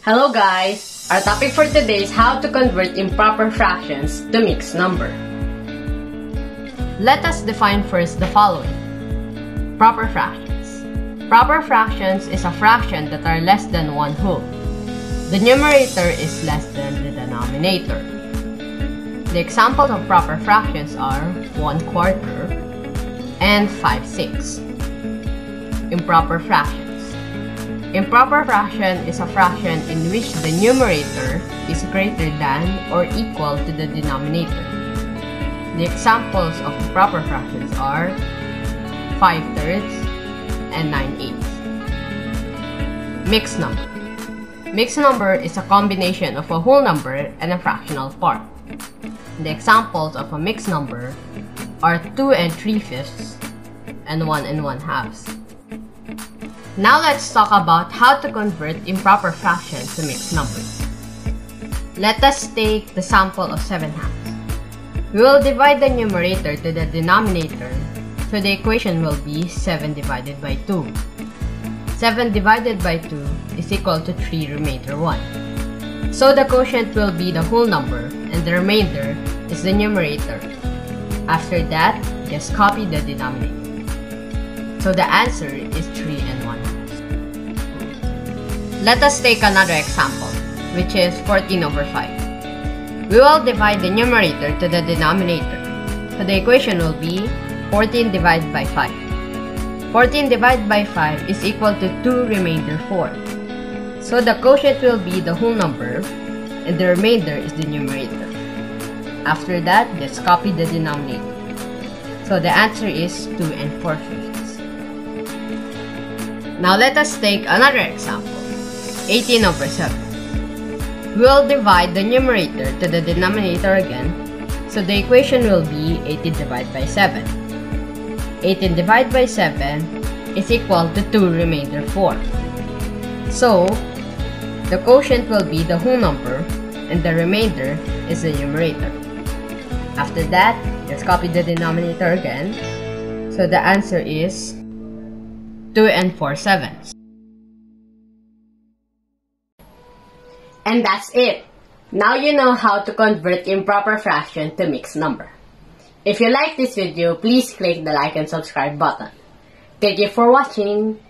Hello guys! Our topic for today is how to convert improper fractions to mixed number. Let us define first the following. Proper fractions. Proper fractions is a fraction that are less than 1 whole. The numerator is less than the denominator. The examples of proper fractions are 1 quarter and 5 sixths. Improper fractions. Improper fraction is a fraction in which the numerator is greater than or equal to the denominator. The examples of proper fractions are 5 thirds and 9 eighths. Mixed number. Mixed number is a combination of a whole number and a fractional part. The examples of a mixed number are 2 and 3 fifths and 1 and 1 halves. Now let's talk about how to convert improper fractions to mixed numbers. Let us take the sample of 7 halves. We will divide the numerator to the denominator, so the equation will be 7 divided by 2. 7 divided by 2 is equal to 3 remainder 1. So the quotient will be the whole number and the remainder is the numerator. After that, just copy the denominator. So the answer is 3 and 1 Let us take another example, which is 14 over 5. We will divide the numerator to the denominator. So the equation will be 14 divided by 5. 14 divided by 5 is equal to 2 remainder 4. So the quotient will be the whole number and the remainder is the numerator. After that, just copy the denominator. So the answer is 2 and 4 fifths. Now let us take another example. 18 over 7. We will divide the numerator to the denominator again, so the equation will be 18 divided by 7. 18 divided by 7 is equal to 2 remainder 4. So, the quotient will be the whole number, and the remainder is the numerator. After that, just copy the denominator again, so the answer is 2 and 4 sevenths. And that's it. Now you know how to convert improper fraction to mixed number. If you like this video, please click the like and subscribe button. Thank you for watching.